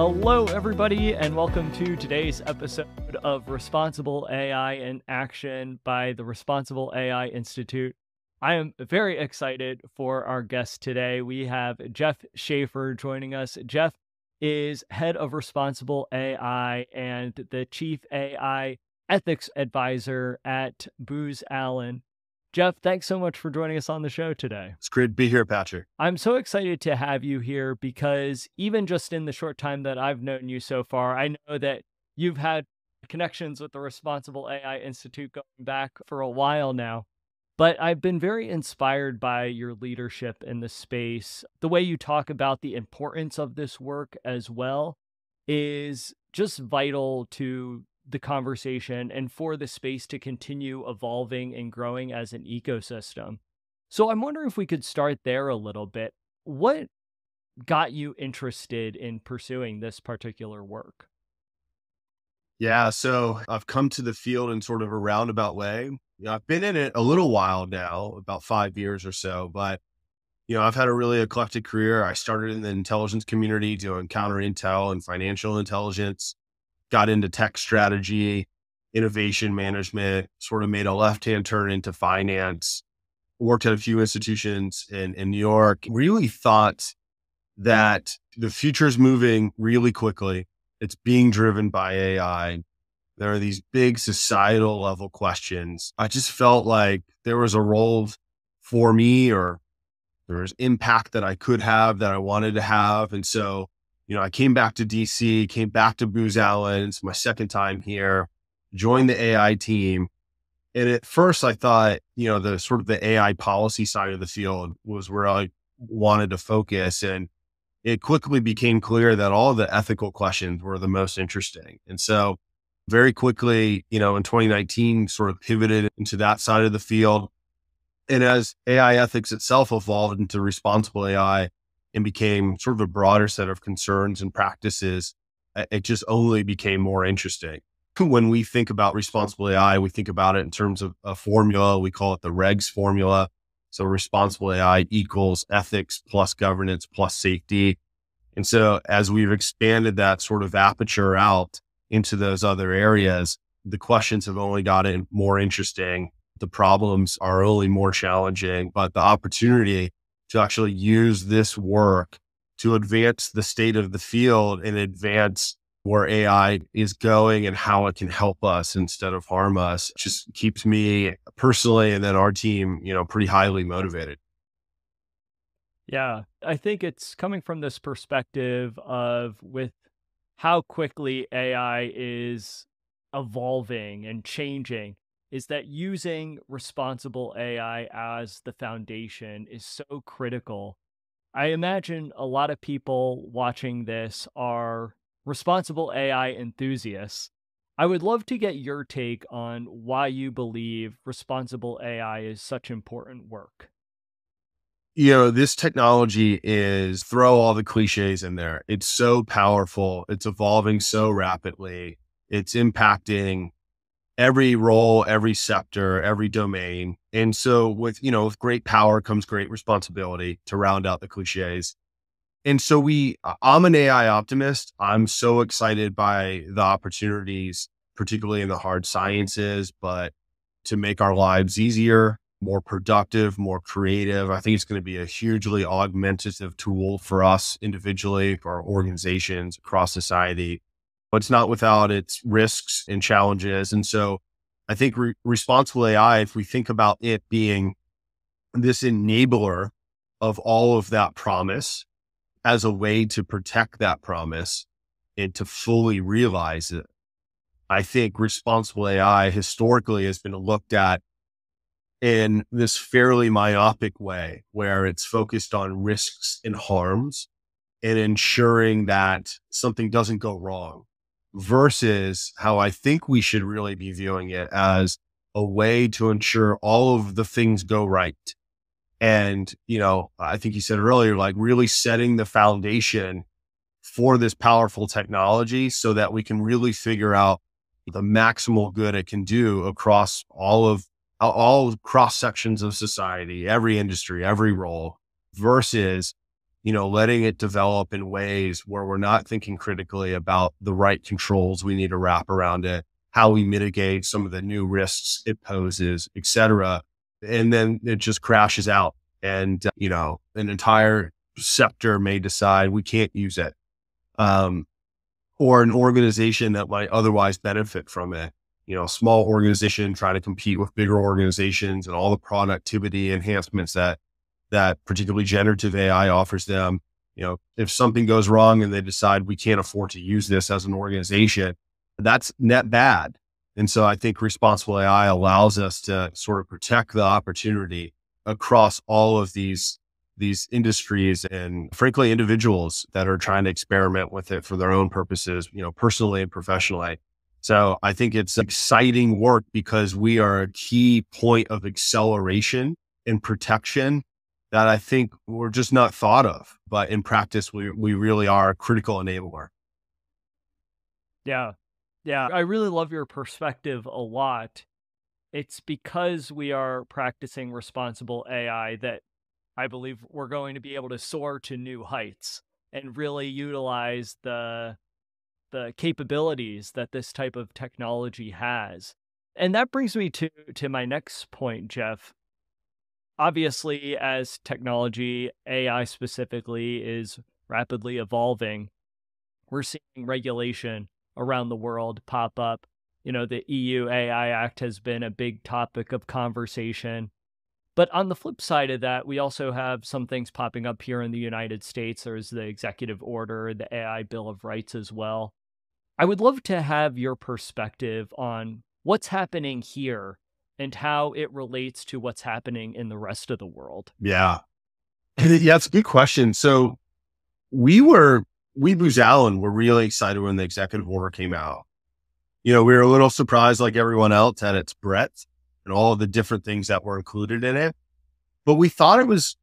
Hello, everybody, and welcome to today's episode of Responsible AI in Action by the Responsible AI Institute. I am very excited for our guest today. We have Geoff Schaefer joining us. Geoff is head of Responsible AI and the chief AI ethics advisor at Booz Allen. Geoff, thanks so much for joining us on the show today. It's great to be here, Patrick. I'm so excited to have you here because even just in the short time that I've known you so far, I know that you've had connections with the Responsible AI Institute going back for a while now. But I've been very inspired by your leadership in the space. The way you talk about the importance of this work as well is just vital to the conversation and for the space to continue evolving and growing as an ecosystem. So I'm wondering if we could start there a little bit. What got you interested in pursuing this particular work? Yeah, so I've come to the field in sort of a roundabout way. You know, I've been in it a little while now, about five years or so, but you know, I've had a really eclectic career. I started in the intelligence community doing counter intel and financial intelligence got into tech strategy, innovation management, sort of made a left hand turn into finance, worked at a few institutions in, in New York, really thought that the future is moving really quickly. It's being driven by AI. There are these big societal level questions. I just felt like there was a role for me or there was impact that I could have that I wanted to have. And so you know, I came back to DC, came back to Booz Allen. It's my second time here, joined the AI team. And at first I thought, you know, the sort of the AI policy side of the field was where I wanted to focus. And it quickly became clear that all the ethical questions were the most interesting. And so very quickly, you know, in 2019, sort of pivoted into that side of the field. And as AI ethics itself evolved into responsible AI, and became sort of a broader set of concerns and practices, uh, it just only became more interesting. When we think about responsible AI, we think about it in terms of a formula. We call it the REGS formula. So responsible AI equals ethics plus governance plus safety. And so as we've expanded that sort of aperture out into those other areas, the questions have only gotten more interesting. The problems are only more challenging, but the opportunity to actually use this work to advance the state of the field and advance where AI is going and how it can help us instead of harm us just keeps me personally and then our team, you know, pretty highly motivated. Yeah, I think it's coming from this perspective of with how quickly AI is evolving and changing is that using responsible AI as the foundation is so critical. I imagine a lot of people watching this are responsible AI enthusiasts. I would love to get your take on why you believe responsible AI is such important work. You know, this technology is throw all the cliches in there. It's so powerful. It's evolving so rapidly. It's impacting every role, every sector, every domain. And so with, you know, with great power comes great responsibility to round out the cliches. And so we, uh, I'm an AI optimist. I'm so excited by the opportunities, particularly in the hard sciences, but to make our lives easier, more productive, more creative. I think it's going to be a hugely augmentative tool for us individually, for our organizations across society it's not without its risks and challenges. And so I think re- responsible AI, if we think about it being this enabler of all of that promise as a way to protect that promise and to fully realize it, I think responsible AI historically has been looked at in this fairly myopic way where it's focused on risks and harms and ensuring that something doesn't go wrong versus how I think we should really be viewing it as a way to ensure all of the things go right. And, you know, I think you said earlier, like really setting the foundation for this powerful technology so that we can really figure out the maximal good it can do across all of all cross sections of society, every industry, every role versus you know, letting it develop in ways where we're not thinking critically about the right controls we need to wrap around it, how we mitigate some of the new risks it poses, et cetera. And then it just crashes out. And, uh, you know, an entire sector may decide we can't use it. Um, or an organization that might otherwise benefit from it. You know, small organization trying to compete with bigger organizations and all the productivity enhancements that that particularly generative AI offers them. You know, if something goes wrong and they decide we can't afford to use this as an organization, that's net bad. And so I think responsible AI allows us to sort of protect the opportunity across all of these these industries and frankly individuals that are trying to experiment with it for their own purposes, you know, personally and professionally. So I think it's exciting work because we are a key point of acceleration and protection that I think we're just not thought of, but in practice, we, we really are a critical enabler. Yeah. Yeah. I really love your perspective a lot. It's because we are practicing responsible AI that I believe we're going to be able to soar to new heights and really utilize the the capabilities that this type of technology has. And that brings me to to my next point, Geoff obviously, as technology, AI specifically, is rapidly evolving, we're seeing regulation around the world pop up. You know, the EU AI Act has been a big topic of conversation. But on the flip side of that, we also have some things popping up here in the United States. There's the executive order, the AI Bill of Rights as well. I would love to have your perspective on what's happening here and how it relates to what's happening in the rest of the world? Yeah. Yeah, it's a good question. So we were, we Booz Allen were really excited when the executive order came out. You know, we were a little surprised like everyone else at its breadth and all of the different things that were included in it. But we thought it was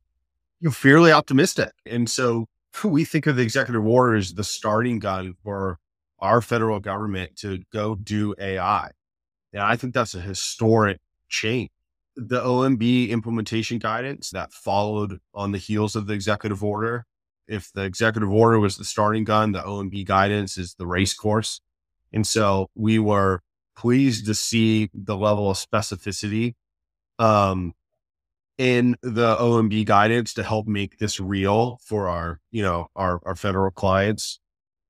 you know, fairly optimistic. And so we think of the executive order as the starting gun for our federal government to go do AI. And I think that's a historic change. The OMB implementation guidance that followed on the heels of the executive order. If the executive order was the starting gun, the OMB guidance is the race course. And so we were pleased to see the level of specificity um, in the OMB guidance to help make this real for our, you know, our, our federal clients.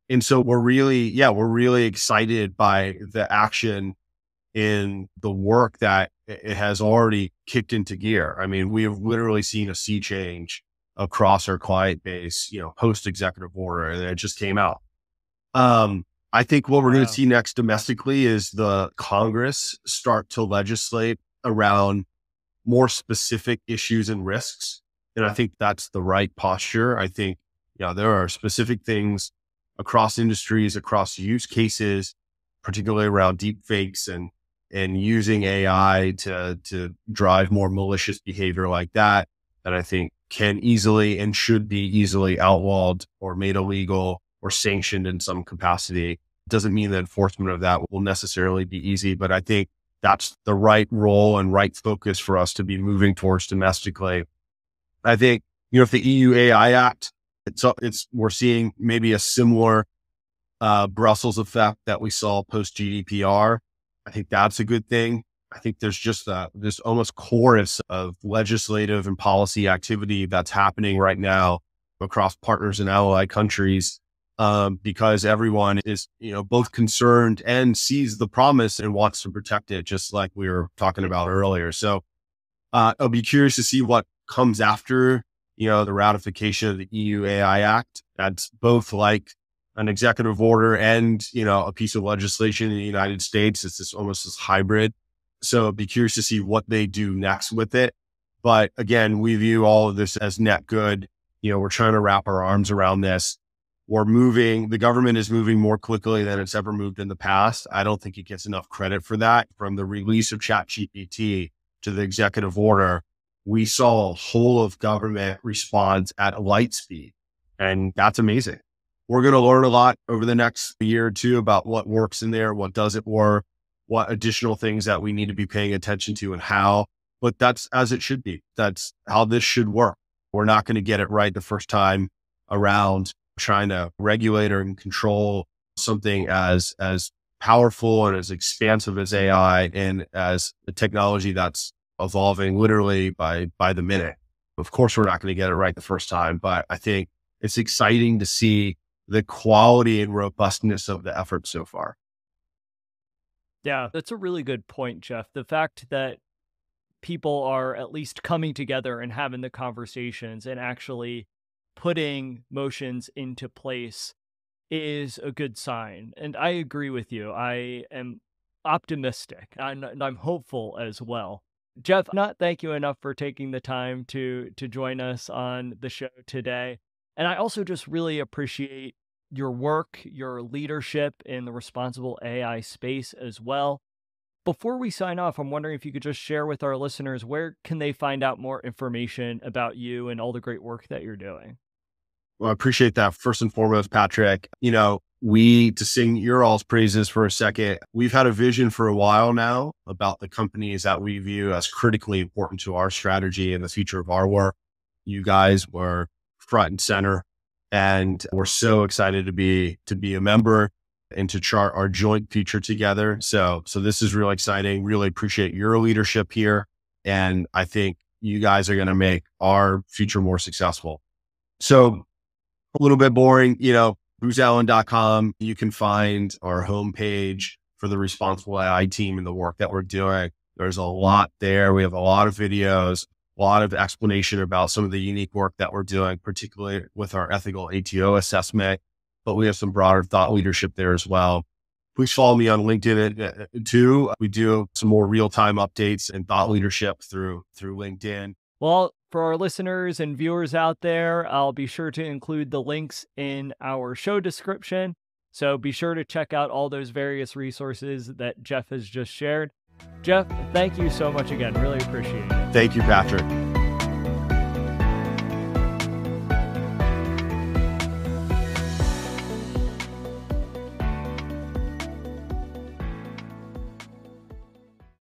And so we're really, yeah, we're really excited by the action in the work that it has already kicked into gear. I mean, we have literally seen a sea change across our client base, you know, post executive order that just came out. Um, I think what we're wow. going to see next domestically is the Congress start to legislate around more specific issues and risks. And I think that's the right posture. I think, you know, there are specific things across industries, across use cases, particularly around deep fakes and and using AI to to drive more malicious behavior like that that I think can easily and should be easily outlawed or made illegal or sanctioned in some capacity. Doesn't mean the enforcement of that will necessarily be easy, but I think that's the right role and right focus for us to be moving towards domestically. I think, you know, if the EU AI Act, it's, it's, we're seeing maybe a similar uh, Brussels effect that we saw post GDPR I think that's a good thing. I think there's just a, this almost chorus of legislative and policy activity that's happening right now across partners and ally countries um, because everyone is, you know, both concerned and sees the promise and wants to protect it, just like we were talking about earlier. So uh, I'll be curious to see what comes after, you know, the ratification of the EU AI Act. That's both like an executive order and, you know, a piece of legislation in the United States. It's this almost this hybrid. So be curious to see what they do next with it. But again, we view all of this as net good. You know, we're trying to wrap our arms around this. We're moving, the government is moving more quickly than it's ever moved in the past. I don't think it gets enough credit for that. From the release of ChatGPT to the executive order, we saw a whole of government response at light speed. And that's amazing. We're going to learn a lot over the next year or two about what works in there, what doesn't work, what additional things that we need to be paying attention to and how. But that's as it should be. That's how this should work. We're not going to get it right the first time. around trying to regulate or control something as as powerful and as expansive as AI and as a technology that's evolving literally by by the minute. Of course, we're not going to get it right the first time, but I think it's exciting to see the quality and robustness of the effort so far. Yeah, that's a really good point, Geoff. The fact that people are at least coming together and having the conversations and actually putting motions into place is a good sign. And I agree with you. I am optimistic and I'm hopeful as well. Geoff, not thank you enough for taking the time to to join us on the show today. And I also just really appreciate your work, your leadership in the responsible AI space as well. Before we sign off, I'm wondering if you could just share with our listeners where can they find out more information about you and all the great work that you're doing? Well, I appreciate that. First and foremost, Patrick, you know, we, to sing your all's praises for a second, we've had a vision for a while now about the companies that we view as critically important to our strategy and the future of our work. You guys were front and center and we're so excited to be, to be a member and to chart our joint future together. So, so this is really exciting. Really appreciate your leadership here. And I think you guys are going to make our future more successful. So a little bit boring, you know, boozallen.com. You can find our homepage for the responsible AI team and the work that we're doing. There's a lot there. We have a lot of videos, a lot of explanation about some of the unique work that we're doing, particularly with our ethical ATO assessment. But we have some broader thought leadership there as well. Please follow me on LinkedIn uh, uh, too. We do some more real time updates and thought leadership through through LinkedIn. Well, for our listeners and viewers out there, I'll be sure to include the links in our show description. So be sure to check out all those various resources that Geoff has just shared. Geoff, thank you so much again. Really appreciate it. Thank you, Patrick.